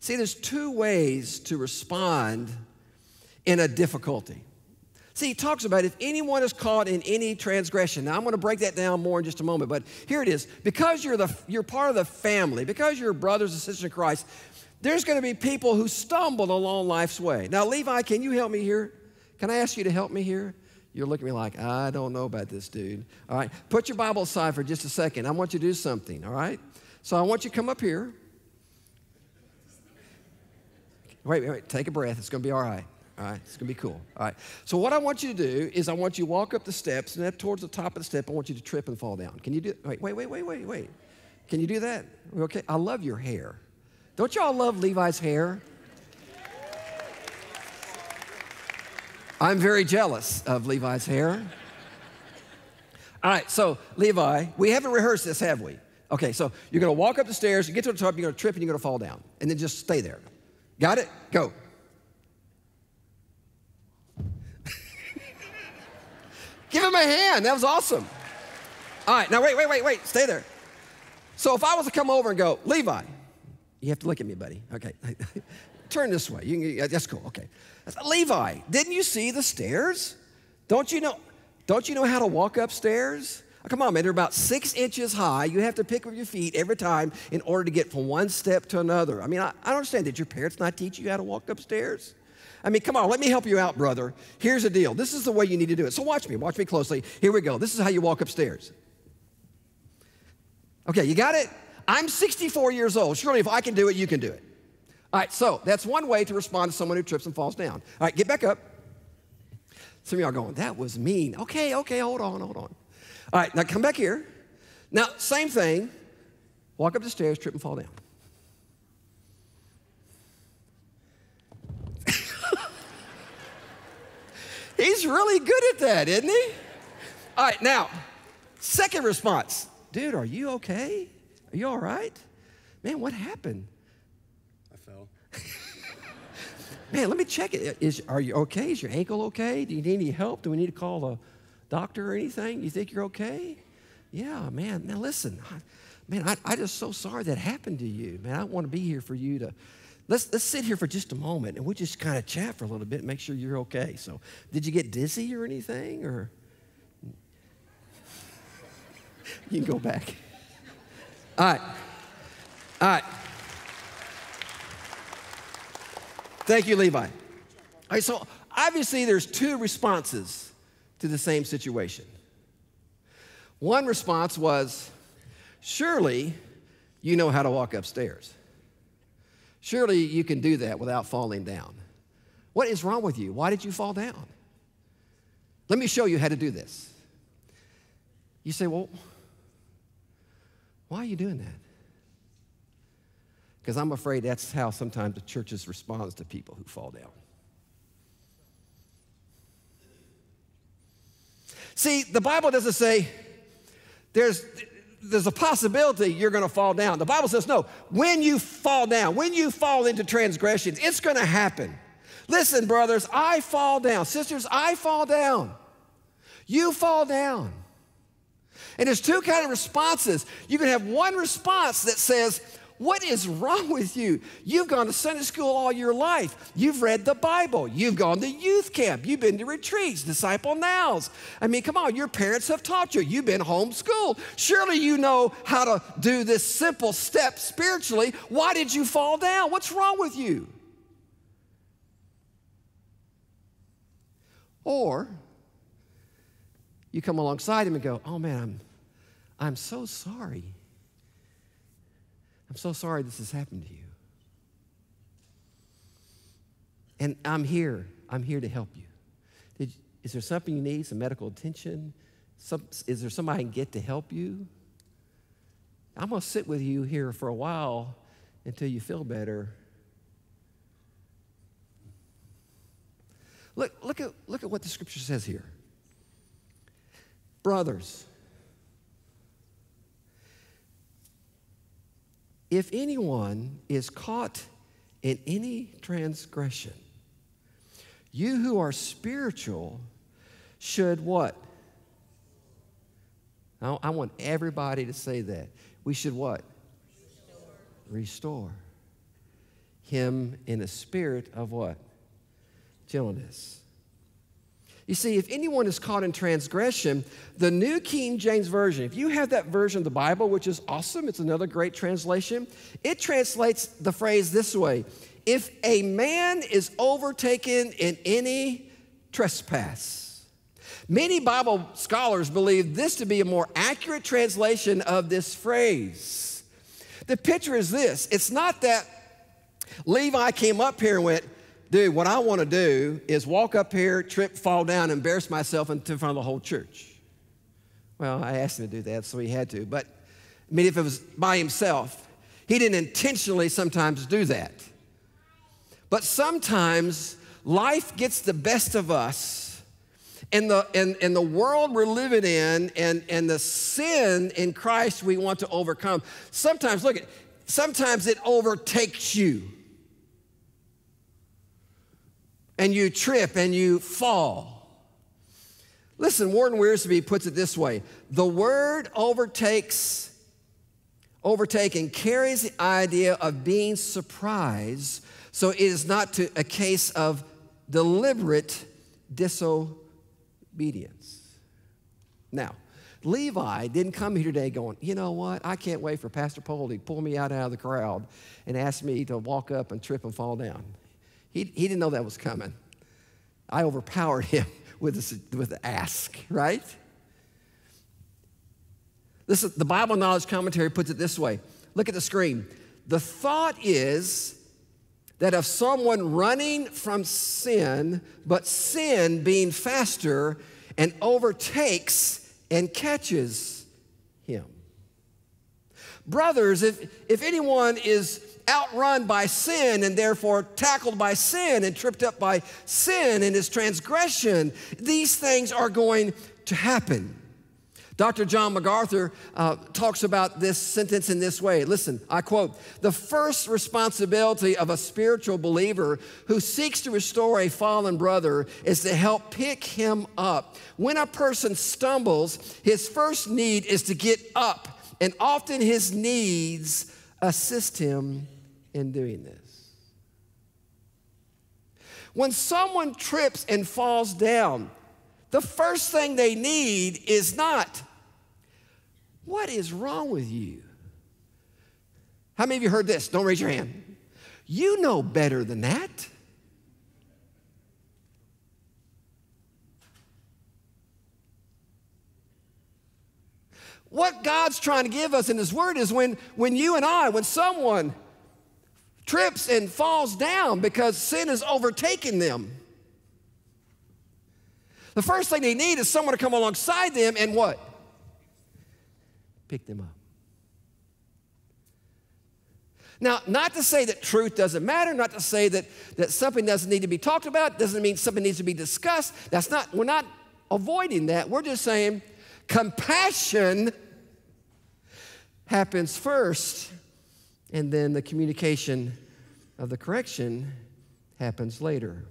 See, there's two ways to respond in a difficulty. See, he talks about if anyone is caught in any transgression. Now, I'm going to break that down more in just a moment, but here it is. Because you're, the, you're part of the family, because you're brothers and sisters in Christ, there's going to be people who stumble along life's way. Now, Levi, can you help me here? Can I ask you to help me here? You're looking at me like, I don't know about this dude. All right, put your Bible aside for just a second. I want you to do something, all right? So I want you to come up here. Wait, wait, wait. Take a breath. It's going to be all right. All right, it's gonna be cool. All right. So what I want you to do is I want you to walk up the steps, and up towards the top of the step, I want you to trip and fall down. Can you do? Wait, wait, wait, wait, wait, wait. Can you do that? Okay. I love your hair. Don't y'all love Levi's hair? I'm very jealous of Levi's hair. All right, so Levi, we haven't rehearsed this, have we? Okay, so you're gonna walk up the stairs, you get to the top, you're gonna trip, and you're gonna fall down. And then just stay there. Got it? Go. Give him a hand. That was awesome. All right, now wait, wait, wait, wait. Stay there. So if I was to come over and go, Levi, you have to look at me, buddy. Okay. Turn this way. You can, that's cool. Okay. Levi, didn't you see the stairs? Don't you know? Don't you know how to walk upstairs? Come on, man. They're about six inches high. You have to pick up your feet every time in order to get from one step to another. I mean, I, I don't understand. Did your parents not teach you how to walk upstairs? I mean, come on, let me help you out, brother. Here's the deal. This is the way you need to do it. So watch me, watch me closely. Here we go. This is how you walk upstairs. Okay, you got it? I'm 64 years old. Surely if I can do it, you can do it. All right, so that's one way to respond to someone who trips and falls down. All right, get back up. Some of y'all going, that was mean. Okay, okay, hold on, hold on. All right, now come back here. Now, same thing. Walk up the stairs, trip and fall down. He's really good at that, isn't he? All right, now, second response. Dude, are you okay? Are you all right? Man, what happened? I fell. Man, let me check it. Is, are you okay? Is your ankle okay? Do you need any help? Do we need to call a doctor or anything? You think you're okay? Yeah, man. Now listen, I, man, I, I just so sorry that happened to you. Man, I want to be here for you to Let's, let's sit here for just a moment and we'll just kind of chat for a little bit and make sure you're okay. So, did you get dizzy or anything? Or you can go back. All right. All right. Thank you, Levi. All right, so obviously there's two responses to the same situation. One response was, surely you know how to walk upstairs. Surely you can do that without falling down. What is wrong with you? Why did you fall down? Let me show you how to do this. You say, Well, why are you doing that? Because I'm afraid that's how sometimes the churches responds to people who fall down. See, the Bible doesn't say there's there's a possibility you're going to fall down. The Bible says, no, when you fall down, when you fall into transgressions, it's going to happen. Listen, brothers, I fall down. Sisters, I fall down. You fall down. And there's two kind of responses. You can have one response that says, what is wrong with you? You've gone to Sunday school all your life. You've read the Bible. You've gone to youth camp. You've been to retreats, disciple nows. I mean, come on, your parents have taught you. You've been homeschooled. Surely you know how to do this simple step spiritually. Why did you fall down? What's wrong with you? Or you come alongside him and go, Oh man, I'm, I'm so sorry. I'm so sorry this has happened to you. And I'm here. I'm here to help you. Is there something you need? Some medical attention? Some, is there somebody I can get to help you? I'm going to sit with you here for a while until you feel better. Look, look, at, look at what the scripture says here. Brothers, If anyone is caught in any transgression, you who are spiritual should what? I want everybody to say that. We should what? Restore. Restore. him in a spirit of what? Gentleness. You see, if anyone is caught in transgression, the New King James Version, if you have that version of the Bible, which is awesome, it's another great translation, it translates the phrase this way If a man is overtaken in any trespass. Many Bible scholars believe this to be a more accurate translation of this phrase. The picture is this it's not that Levi came up here and went, dude, what I want to do is walk up here, trip, fall down, embarrass myself in front of the whole church. Well, I asked him to do that, so he had to. But I mean, if it was by himself, he didn't intentionally sometimes do that. But sometimes life gets the best of us. And the, and, and the world we're living in and, and the sin in Christ we want to overcome. Sometimes, look at, sometimes it overtakes you and you trip and you fall. Listen, Warren Wiersbe puts it this way the word overtakes, overtaken carries the idea of being surprised, so it is not to a case of deliberate disobedience. Now, Levi didn't come here today going, you know what, I can't wait for Pastor Paul to pull me out, out of the crowd and ask me to walk up and trip and fall down. He, he didn't know that was coming. I overpowered him with, with the ask, right? This is, the Bible Knowledge Commentary puts it this way look at the screen. The thought is that of someone running from sin, but sin being faster and overtakes and catches him. Brothers, if, if anyone is outrun by sin and therefore tackled by sin and tripped up by sin and his transgression, these things are going to happen. Dr. John MacArthur uh, talks about this sentence in this way. Listen, I quote The first responsibility of a spiritual believer who seeks to restore a fallen brother is to help pick him up. When a person stumbles, his first need is to get up, and often his needs assist him in doing this. When someone trips and falls down, the first thing they need is not, What is wrong with you? How many of you heard this? Don't raise your hand. You know better than that. What God's trying to give us in His Word is when, when you and I, when someone trips and falls down because sin has overtaken them. The first thing they need is someone to come alongside them and what? Pick them up. Now, not to say that truth doesn't matter, not to say that, that something doesn't need to be talked about, doesn't mean something needs to be discussed. That's not, we're not avoiding that. We're just saying compassion happens first and then the communication of the correction happens later.